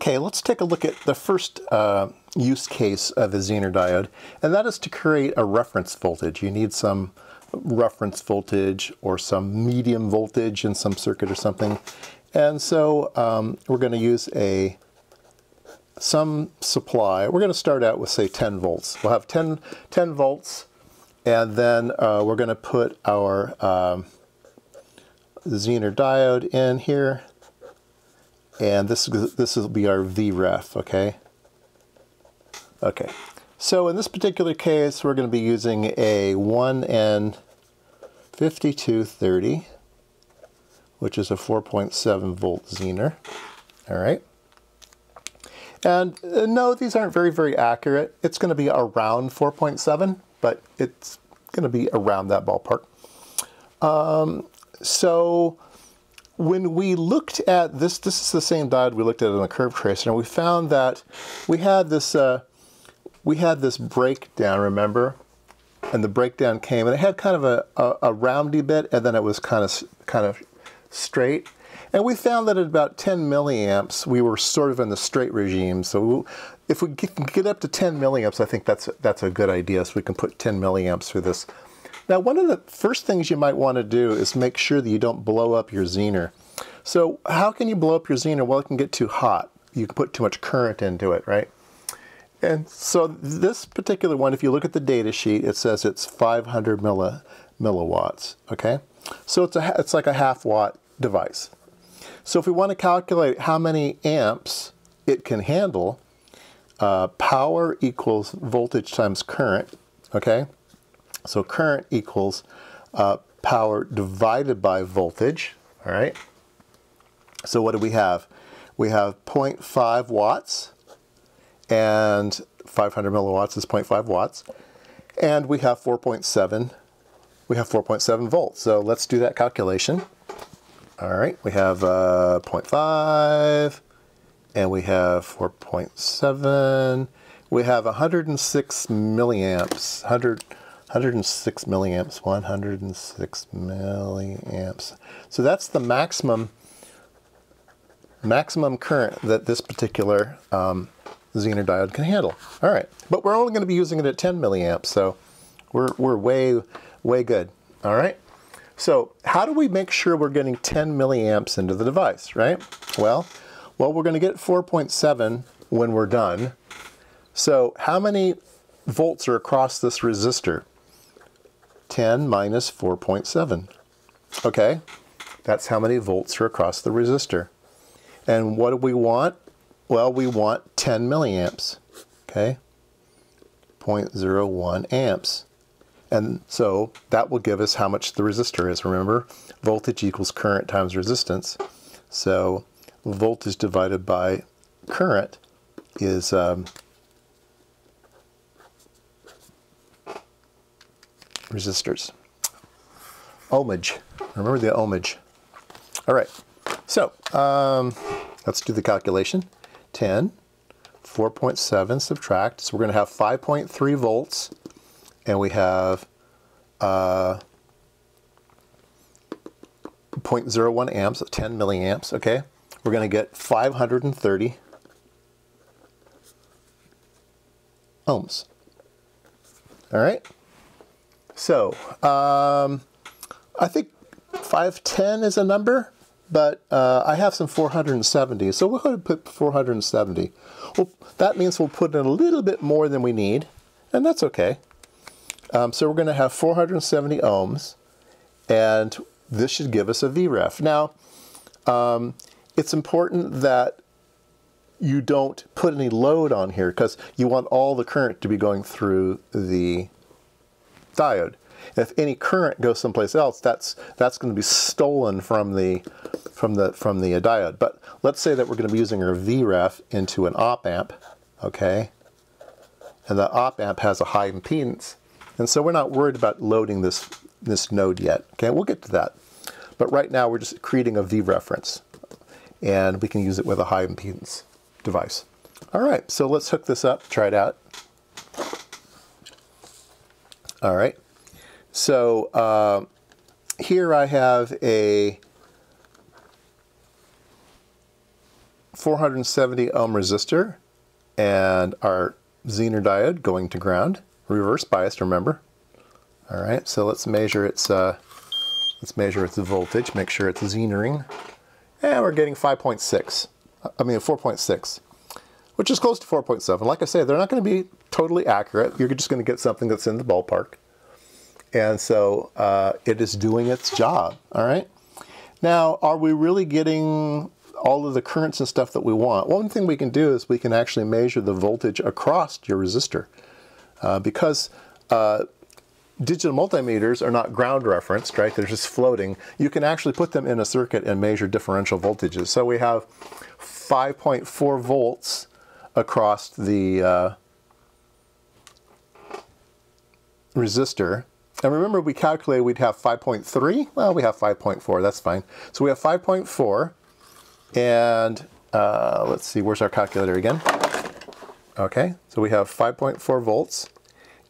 Okay, let's take a look at the first uh, use case of the Zener diode, and that is to create a reference voltage. You need some reference voltage or some medium voltage in some circuit or something. And so um, we're going to use a some supply. We're going to start out with say 10 volts. We'll have 10, 10 volts and then uh, we're going to put our um, Zener diode in here and this, this will be our VREF, okay? Okay, so in this particular case, we're going to be using a 1N5230, which is a 4.7 volt Zener. All right. And uh, no, these aren't very, very accurate. It's going to be around 4.7, but it's going to be around that ballpark. Um, so when we looked at this, this is the same diode we looked at in the curve tracer, and we found that we had this uh, we had this breakdown, remember? And the breakdown came, and it had kind of a, a, a roundy bit, and then it was kind of kind of straight. And we found that at about 10 milliamps, we were sort of in the straight regime. So if we can get up to 10 milliamps, I think that's that's a good idea. So we can put 10 milliamps through this. Now, one of the first things you might want to do is make sure that you don't blow up your Zener. So how can you blow up your Zener? Well, it can get too hot. You can put too much current into it, right? And so this particular one, if you look at the data sheet, it says it's 500 milli, milliwatts, okay? So it's, a, it's like a half watt device. So if we want to calculate how many amps it can handle, uh, power equals voltage times current, okay? So current equals uh, power divided by voltage, all right? So what do we have? We have 0.5 watts, and 500 milliwatts is 0.5 watts. And we have 4.7, we have 4.7 volts. So let's do that calculation. All right, we have uh, 0.5, and we have 4.7. We have 106 milliamps, 100, 106 milliamps, 106 milliamps. So that's the maximum maximum current that this particular um, Zener diode can handle. All right, but we're only going to be using it at 10 milliamps, so we're, we're way, way good. All right, so how do we make sure we're getting 10 milliamps into the device, right? Well, well, we're going to get 4.7 when we're done. So how many volts are across this resistor? 10 minus 4.7. Okay, that's how many volts are across the resistor. And what do we want? Well, we want 10 milliamps, okay? 0.01 amps. And so that will give us how much the resistor is. Remember, voltage equals current times resistance. So voltage divided by current is um, resistors. Ohmage. Remember the ohmage. All right. So um, let's do the calculation. 10, 4.7 subtract. So we're going to have 5.3 volts, and we have uh, 0.01 amps, 10 milliamps, okay? We're going to get 530 ohms. All right? So, um, I think 510 is a number but uh, I have some 470, so we're going to put 470. Well, that means we'll put in a little bit more than we need, and that's okay. Um, so we're going to have 470 ohms, and this should give us a VREF. Now, um, it's important that you don't put any load on here because you want all the current to be going through the diode. If any current goes someplace else, that's that's going to be stolen from the from the from the diode. But let's say that we're going to be using our VREF into an op amp, okay? And the op amp has a high impedance, and so we're not worried about loading this this node yet. Okay, we'll get to that. But right now we're just creating a V reference, and we can use it with a high impedance device. All right, so let's hook this up, try it out. All right. So uh, here I have a 470 ohm resistor and our Zener diode going to ground, reverse biased, remember. All right, so let's measure its uh, let's measure its voltage, make sure it's Zenering, and we're getting 5.6. I mean 4.6, which is close to 4.7. Like I say, they're not going to be totally accurate. You're just going to get something that's in the ballpark, and so uh, it is doing its job. All right. Now, are we really getting all of the currents and stuff that we want. One thing we can do is we can actually measure the voltage across your resistor. Uh, because uh, digital multimeters are not ground referenced, right? They're just floating. You can actually put them in a circuit and measure differential voltages. So we have 5.4 volts across the uh, resistor. And remember we calculated we'd have 5.3? Well, we have 5.4, that's fine. So we have 5.4 and uh, let's see, where's our calculator again? Okay, so we have 5.4 volts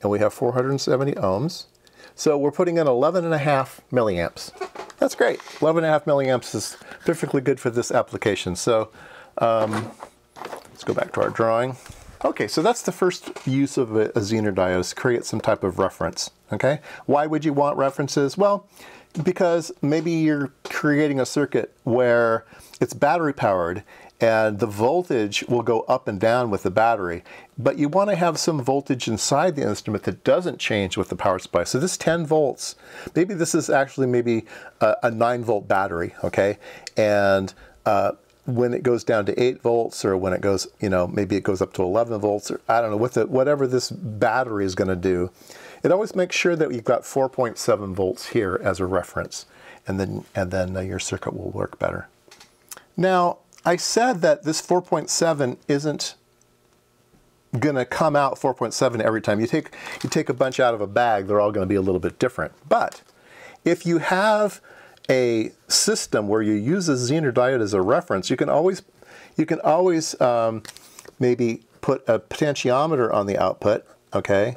and we have 470 ohms. So we're putting in 11 and a half milliamps. That's great. 11 and a half milliamps is perfectly good for this application. So um, let's go back to our drawing. Okay, so that's the first use of a, a Zener diode, is create some type of reference, okay? Why would you want references? Well, because maybe you're creating a circuit where it's battery powered and the voltage will go up and down with the battery. But you want to have some voltage inside the instrument that doesn't change with the power supply. So this 10 volts, maybe this is actually maybe a, a 9 volt battery, okay? And uh, when it goes down to 8 volts or when it goes, you know, maybe it goes up to 11 volts or I don't know, whatever this battery is going to do, it always makes sure that you've got 4.7 volts here as a reference and then, and then uh, your circuit will work better. Now, I said that this 4.7 isn't going to come out 4.7 every time. You take, you take a bunch out of a bag, they're all going to be a little bit different. But if you have a system where you use a Zener diode as a reference, you can always, you can always um, maybe put a potentiometer on the output, okay,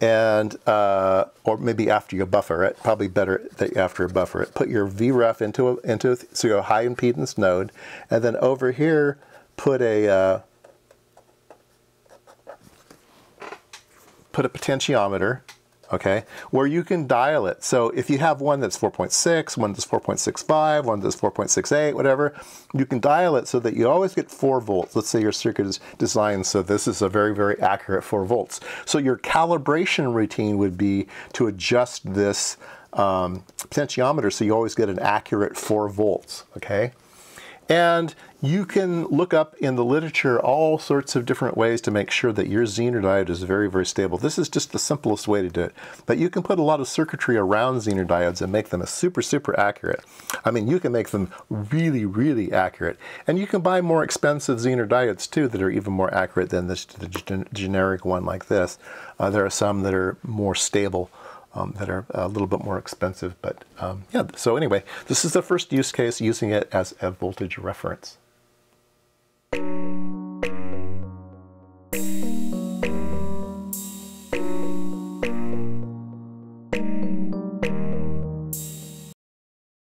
and uh, or maybe after you buffer it, probably better that after you buffer it. Put your VREF into a, into a, so a high impedance node, and then over here put a uh, put a potentiometer okay, where you can dial it. So if you have one that's 4.6, one that's 4.65, one that's 4.68, whatever, you can dial it so that you always get 4 volts. Let's say your circuit is designed so this is a very, very accurate 4 volts. So your calibration routine would be to adjust this um, potentiometer so you always get an accurate 4 volts, okay? And you can look up in the literature all sorts of different ways to make sure that your Zener diode is very, very stable. This is just the simplest way to do it. But you can put a lot of circuitry around Zener diodes and make them super, super accurate. I mean, you can make them really, really accurate. And you can buy more expensive Zener diodes too that are even more accurate than this the generic one like this. Uh, there are some that are more stable um, that are a little bit more expensive. But um, yeah, so anyway, this is the first use case using it as a voltage reference thank you